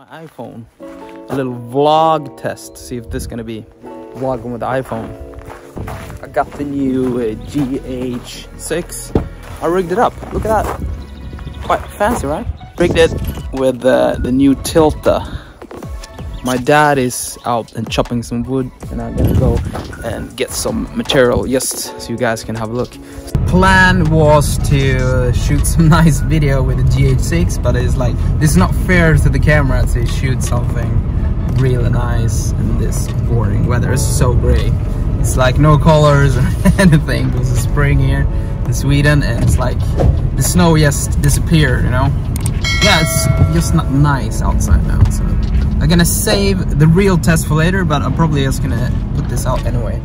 My iPhone, a little vlog test, see if this is gonna be vlogging with the iPhone. I got the new uh, GH6. I rigged it up. Look at that. Quite fancy, right? Rigged it with uh, the new Tilta. My dad is out and chopping some wood and I'm gonna go and get some material just so you guys can have a look. Plan was to shoot some nice video with the GH6 but it's like this is not fair to the camera to shoot something really nice in this boring weather. It's so gray. It's like no colors or anything. It was spring here in Sweden and it's like the snow just disappeared, you know? Yeah, it's just not nice outside now. So I'm gonna save the real test for later, but I'm probably just gonna put this out anyway.